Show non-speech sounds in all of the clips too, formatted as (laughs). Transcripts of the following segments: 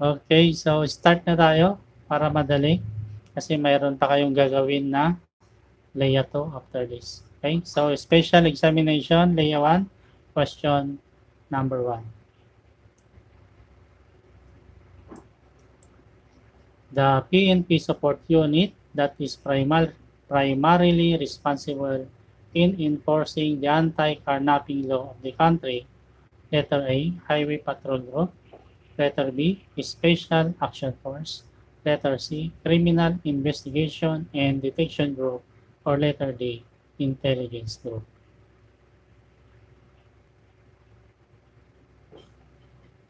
Okay, so start na tayo para madali kasi mayroon pa kayong gagawin na Leia 2 after this. Okay, so special examination, Leia 1, question number 1. The PNP support unit that is primar primarily responsible in enforcing the anti-carnapping law of the country. Letter A, Highway Patrol Group. Letter B, Special Action Force. Letter C, Criminal Investigation and Detection Group. Or letter D, Intelligence Group.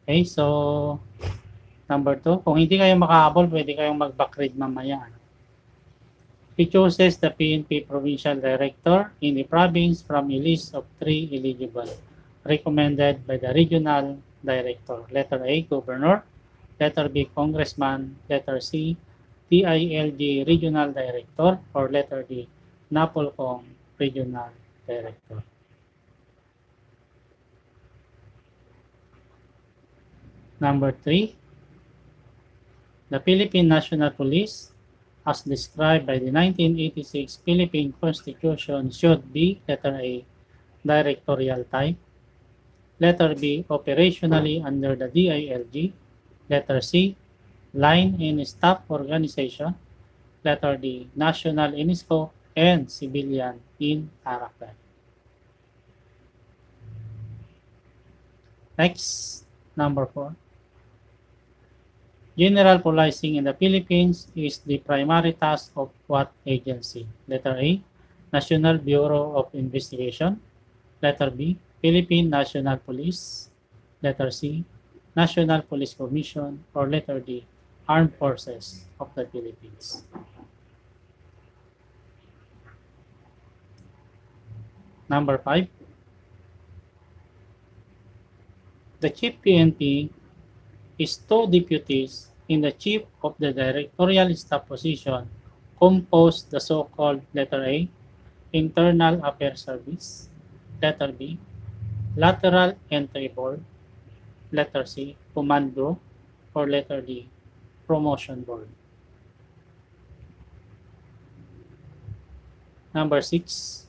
Okay, so number two, kung hindi kayo makahabol, pwede kayong mag-back read mamaya. He chooses the PNP Provincial Director in the province from a list of three eligible recommended by the Regional Director. Letter A, Governor. Letter B, Congressman. Letter C, TILG Regional Director. Or letter D, Napolcom Regional Director. Number three, the Philippine National Police, as described by the 1986 Philippine Constitution, should be, letter A, directorial type, Letter B, operationally under the DILG. Letter C, line and staff organization. Letter D, national in scope and civilian in character. Next, number four. General policing in the Philippines is the primary task of what agency? Letter A, National Bureau of Investigation. Letter B, Philippine National Police, letter C, National Police Commission, or letter D, Armed Forces of the Philippines. Number five, the Chief PNP is two deputies in the Chief of the Directorial Staff position composed the so-called letter A, Internal Affairs Service, letter B, lateral entry board, letter C, command group, or letter D, promotion board. Number 6,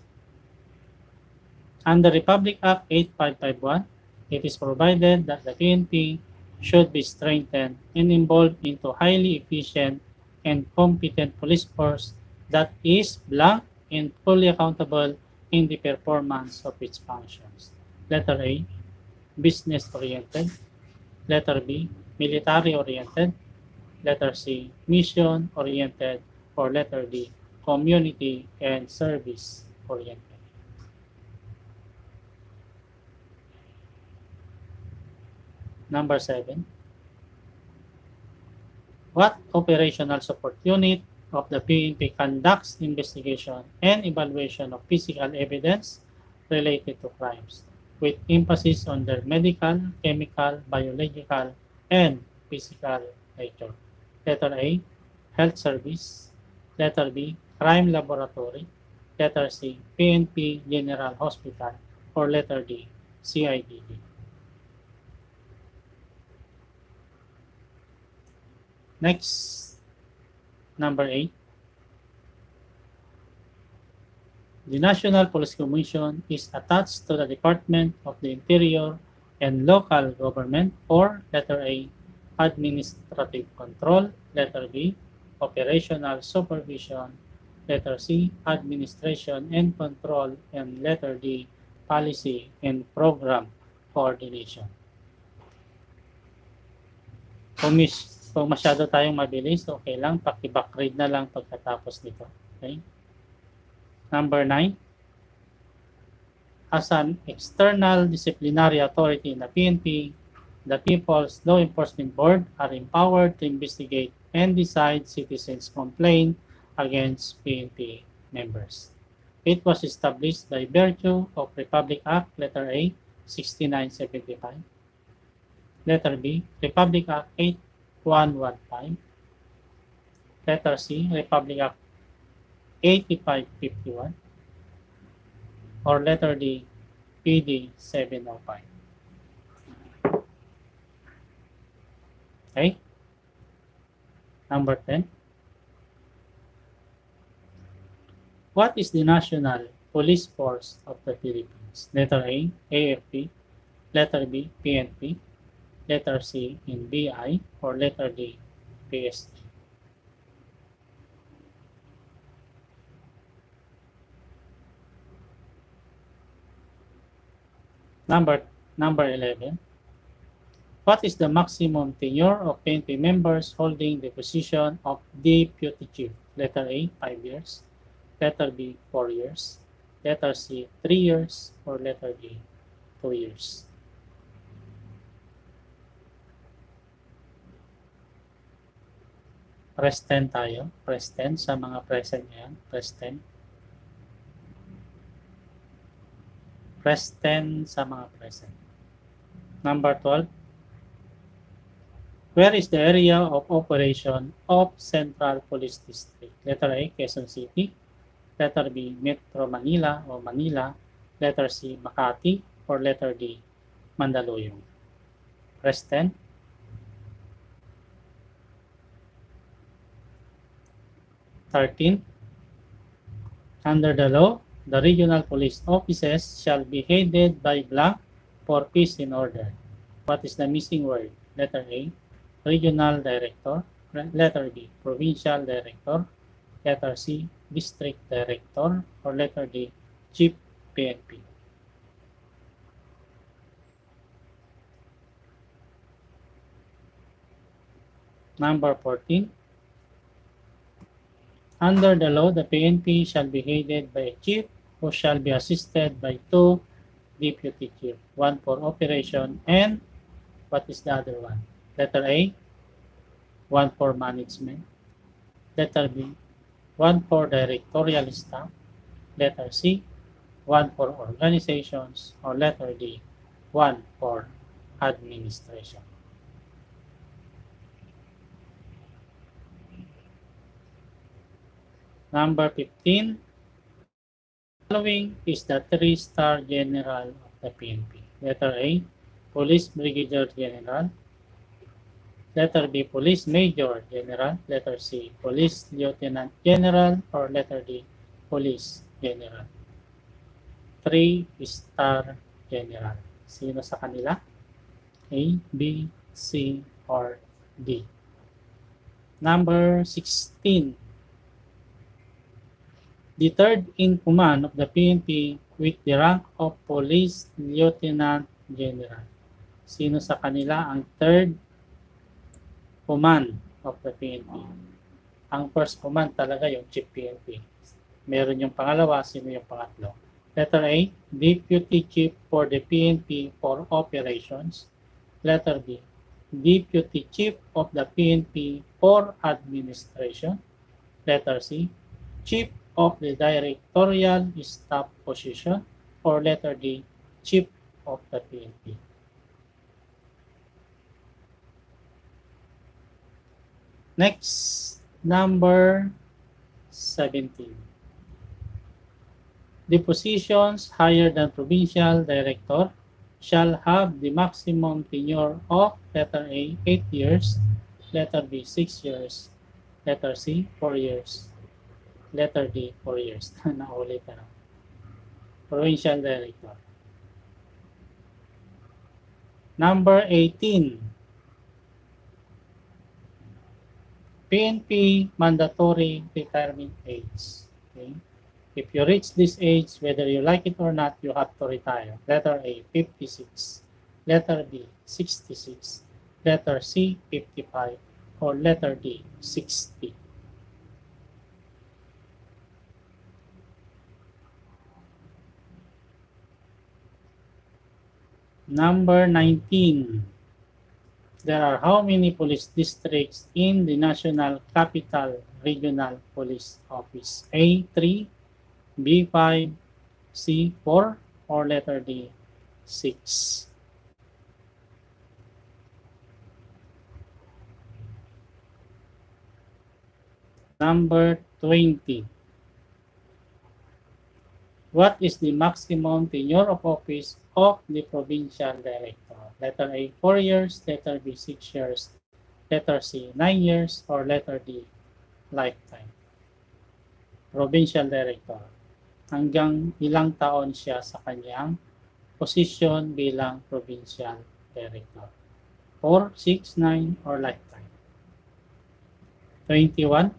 under Republic Act 8551, it is provided that the PNP should be strengthened and involved into highly efficient and competent police force that is blank and fully accountable in the performance of its functions. Letter A, business-oriented. Letter B, military-oriented. Letter C, mission-oriented. Or letter D, community and service-oriented. Number seven. What operational support unit of the PNP conducts investigation and evaluation of physical evidence related to crimes? With emphasis on their medical, chemical, biological, and physical nature. Letter A, Health Service. Letter B, Crime Laboratory. Letter C, PNP General Hospital. Or letter D, CIDD. Next, number 8. The National Police Commission is attached to the Department of the Interior and Local Government or letter A, Administrative Control, letter B, Operational Supervision, letter C, Administration and Control, and letter D, Policy and Program Coordination. Kung, mis- kung masyado tayong mabilis, okay lang, paki-back read na lang pagkatapos nito. Okay? Number nine, as an external disciplinary authority in the PNP, the People's Law Enforcement Board are empowered to investigate and decide citizens' complaint against PNP members. It was established by virtue of Republic Act, letter A, 6975. Letter B, Republic Act 8115. Letter C, Republic Act 8551 or letter D, PD 705. Okay? Number 10. What is the national police force of the Philippines? Letter A, AFP. Letter B, PNP. Letter C, NBI. Or letter D, PSD. Number number 11. What is the maximum tenure of PNP members holding the position of deputy chief? Letter A, 5 years. Letter B, 4 years. Letter C, 3 years. Or letter D, 2 years. Press 10 tayo. Press 10 sa mga present ngayon. Press Press 10 sa mga present. Number 12. Where is the area of operation of Central Police District? Letter A, Quezon City. Letter B, Metro Manila o Manila. Letter C, Makati. Or letter D, Mandaluyong. Press 10. Thirteen. Under the law, the regional police offices shall be headed by blank for peace in order. What is the missing word? Letter A, regional director. Letter B, provincial director. Letter C, district director. Or letter D, chief PNP. Number 14. Under the law, the PNP shall be headed by a chief who shall be assisted by two deputy chief, one for operation and what is the other one? Letter A, one for management. Letter B, one for directorial staff. Letter C, one for organizations. Or letter D, one for administration. Number 15. Following is the three-star general of the PNP. Letter A, Police Brigadier General. Letter B, Police Major General. Letter C, Police Lieutenant General. Or letter D, Police General. Three-star general. Sino sa kanila? A, B, C, or D. Number 16. The third in command of the PNP with the rank of Police Lieutenant General. Sino sa kanila ang third command of the PNP? Ang first command talaga yung Chief PNP. Meron yung pangalawa, sino yung pangatlo? Letter A, Deputy Chief for the PNP for Operations. Letter B, Deputy Chief of the PNP for Administration. Letter C, Chief of the Directorial Staff Position. Or letter D, Chief of the PNP. Next, number 17. The positions higher than provincial director shall have the maximum tenure of letter A, 8 years, letter B, 6 years, letter C, 4 years, letter D, 4 years. (laughs) Naulit na. Provincial director. Number 18. PNP mandatory retirement age. Okay? If you reach this age, whether you like it or not, you have to retire. Letter A, 56. Letter B, 66. Letter C, 55. Or letter D, 60. Number 19. There are how many police districts in the National Capital Regional Police Office? A, 3, B, 5, C, 4, or letter D, 6. Number 20. What is the maximum tenure of office of the provincial director? Letter A, 4 years. Letter B, 6 years. Letter C, 9 years, or letter D, lifetime. Provincial Director. Hanggang ilang taon siya sa kanyang posisyon bilang Provincial Director. 4, 6, 9, or lifetime. 21.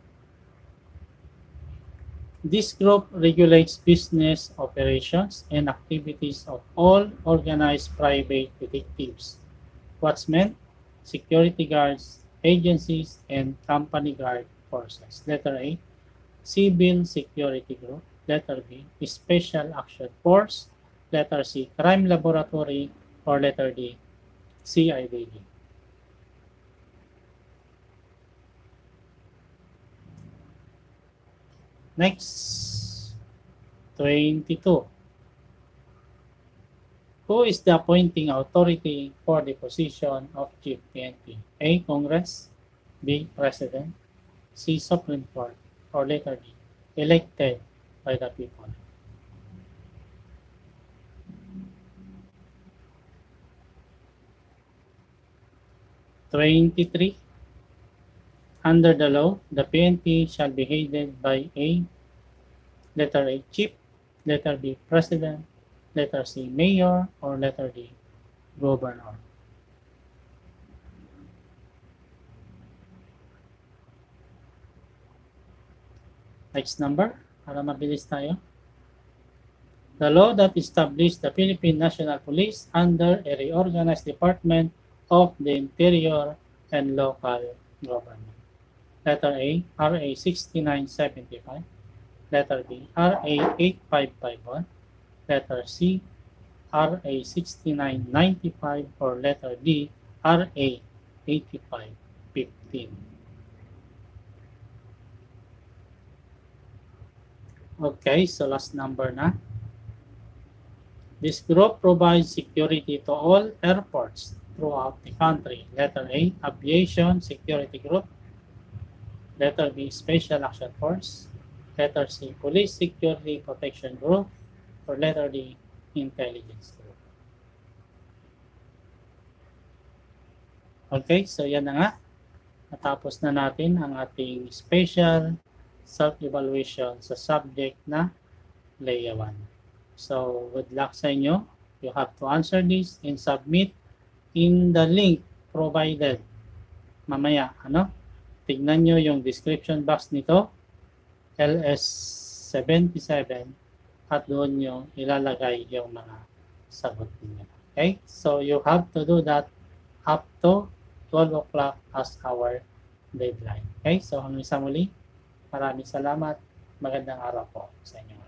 This group regulates business operations and activities of all organized private detectives, watchmen, security guards, agencies, and company guard forces. Letter A, Civil Security Group. Letter B, Special Action Force. Letter C, Crime Laboratory. Or letter D, CIDG. Next, 22. Who is the appointing authority for the position of Chief PNP? A. Congress. B. President. C. Supreme Court. Or letter D. Elected by the people. Twenty-three. Under the law, the PNP shall be headed by a letter A, chief, letter B, president, letter C, mayor, or letter D, governor. Next number, para mabilis tayo. The law that established the Philippine National Police under a reorganized Department of the Interior and Local Government. Letter A, RA 6975. Letter B, RA 8551. Letter C, RA 6995. Or letter D, RA 8515. Okay, so last number na. This group provides security to all airports throughout the country. Letter A, Aviation Security Group. Letter B, Special Action Force. Letter C, Police Security Protection Group. Or letter D, Intelligence Group. Okay, so yan na nga. Natapos na natin ang ating special self-evaluation sa subject na Leia 1. So, good luck sa inyo. You have to answer this and submit in the link provided. Mamaya, ano? Tignan nyo yung description box nito, LS77, at doon nyo ilalagay yung mga sagot niyo. Okay? So, you have to do that up to 12 o'clock as our deadline. Okay? So, hanggang sa muli, maraming salamat. Magandang araw po sa inyo.